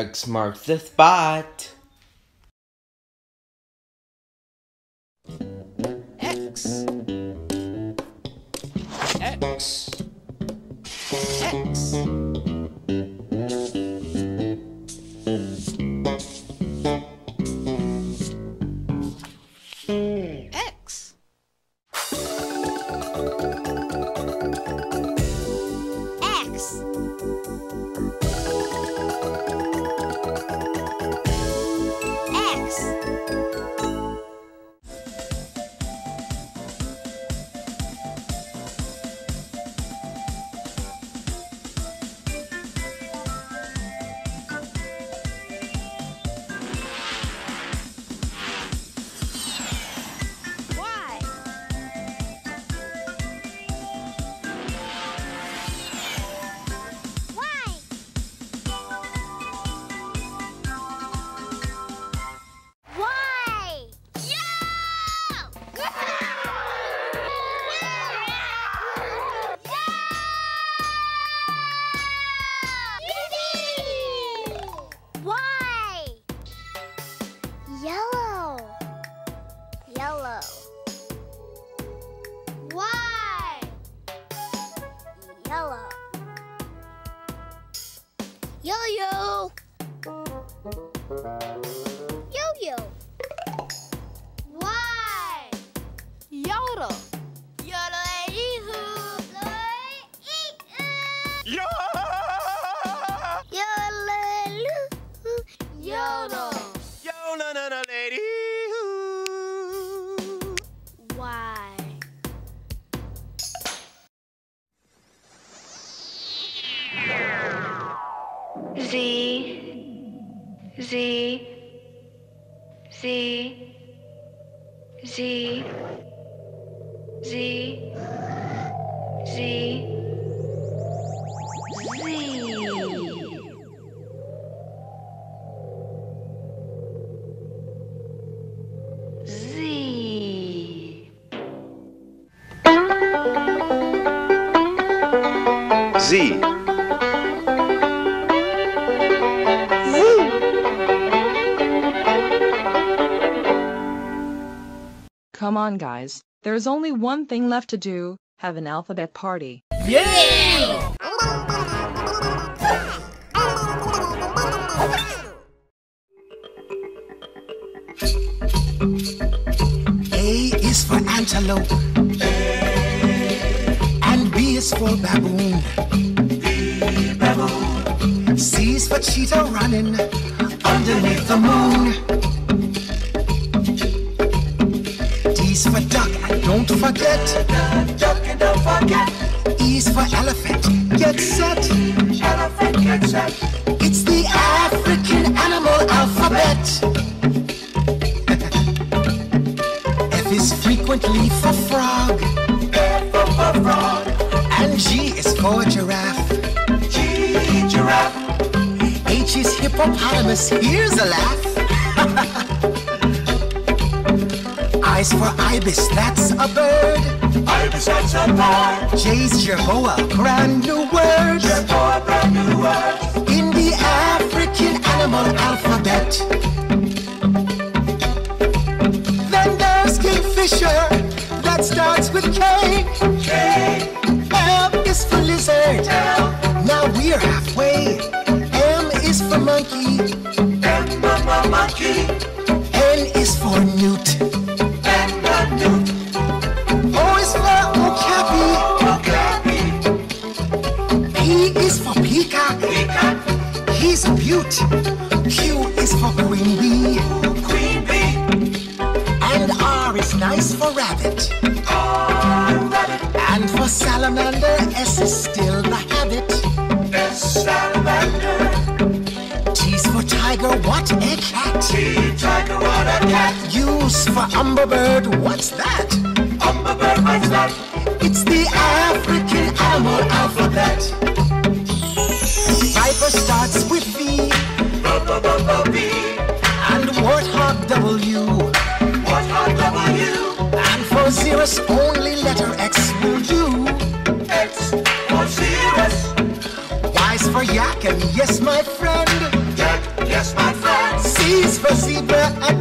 Marks Mark the Spot. Z Z Z Z Z Z. Z Come on, guys. There's only one thing left to do have an alphabet party. Yay! A is for antelope. And B is for baboon. C is for cheetah running underneath the moon. Is for duck and don't forget. Duck and don't forget. E is for elephant. Get set. Elephant get set. It's the African animal alphabet. F is frequently for frog. F for frog. And G is for giraffe. G, giraffe. H is hippopotamus. Here's a laugh. Is for ibis. That's a bird. Ibis, that's a bird. J's jerboa. Brand new word. Jerboa, brand new word. In the African animal alphabet. Then there's Kingfisher, that starts with K. K. M is for lizard. M. Now we're halfway. M is for monkey. M monkey. N is for newt. He's a beaut. Q is for queen bee. Queen bee. And R is nice for rabbit. And for salamander, S is still the habit. S salamander. T's for tiger, what a cat. T tiger, what for a cat. Use for umberbird, what's that? Umberbird, what's that? It's the African animal alphabet. Viper starts And Xerus, only letter X will do. X for Xerus. Y's for yak, and yes, my friend. Yak, yes, my friend. C's for zebra at